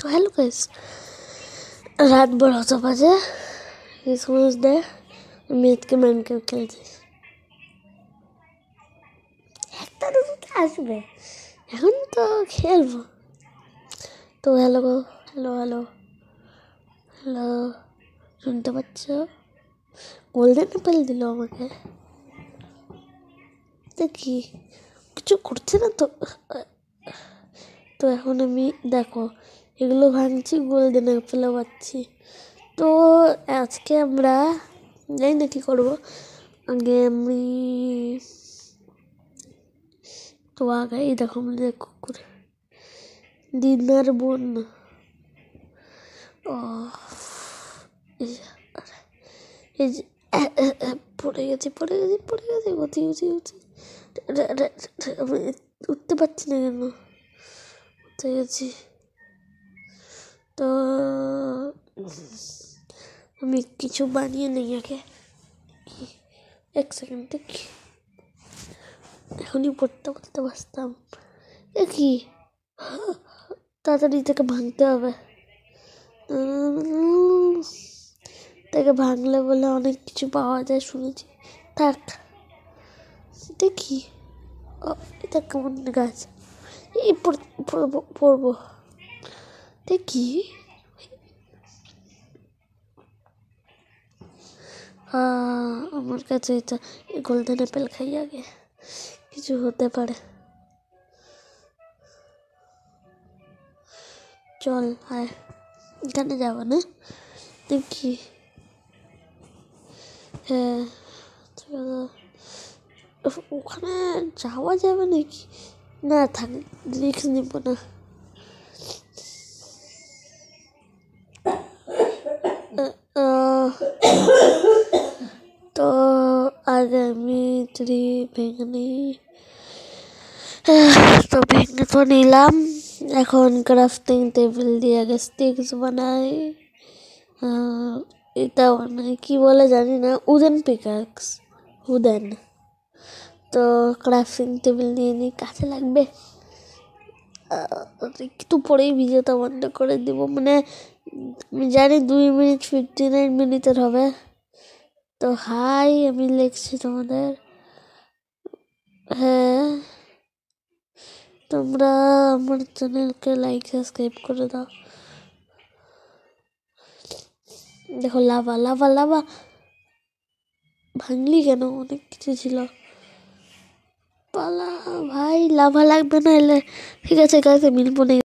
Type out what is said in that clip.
তো hello guys রাত বারোটা বাজে ক্রিসমাস ডে আমি আজকে ম্যানকে খেলছি একটা দুটো আসবে এখন তো খেলব তো হ্যালো গো হ্যালো হ্যালো হ্যালো শুনতে পাচ্ছ গোল্ডেন অ্যাপেল দিল আমাকে দেখি কিছু করছে না তো তো এখন আমি দেখো এগুলো ভাঙছি গোল্ডেন অ্যাপেলও পাচ্ছি তো আজকে আমরা জানি না কী করব। আগে আমি তো আগে এই দেখো আমাদের কুকুর। দিনার বোন। ও এই যে, পড়ে গেছি পড়ে গেছি পড়ে গেছি রে- রে- আমি উঠতে পারছি না কেন? উঠতে গেছি। আমি কিছু বানিয়ে নেই আগে। এক সেকেন্ড দেখি। এখনই পড়তে পড়তে বসতাম। এ কি? তাড়াতাড়ি তাকে ভাঙতে হবে। তাকে ভাঙলে বলে অনেক কিছু পাওয়া যায়, শুনেছি। থাক। দেখি এটা কেমন গাছ? এই পড়- পড়ব পড়ব। দেখি আমার কাছে এটা গোল্ডেন অ্যাপেল খাই আগে। কিছু হতে পারে। চল, আয়। এখানে যাব না? দেখি হ্যাঁ ওখানে যাওয়া যাবে নাকি? না, থাক রিক্স নিব না। তো আগে ভেঙে নিই তো ভেঙে তো নিলাম। এখন ক্রাফটিং টেবিল দিয়ে আগে স্টিক্স বানাই। এটা বানাই কি বলে জানি না উডেন পিকাক্স উডেন তো ক্রাফটিং টেবিল নিয়ে নিই কাছে লাগবে। একটু পরেই ভিডিওটা বন্ধ করে দিব। মানে আমি জানি দুই মিনিট ফিফটি নাইন মিনিটের হবে। তো হাই আমি লিখছি তোমাদের। হ্যাঁ। তোমরা আমার চ্যানেলকে লাইক সাবস্ক্রাইব করে দাও। দেখো লাভা লাভা লাভা। ভাঙলি কেন? অনেক কিছু ছিল। পালা ভাই, লাভা লাগবে না এলে। ঠিক আছে গাছ মিলবো না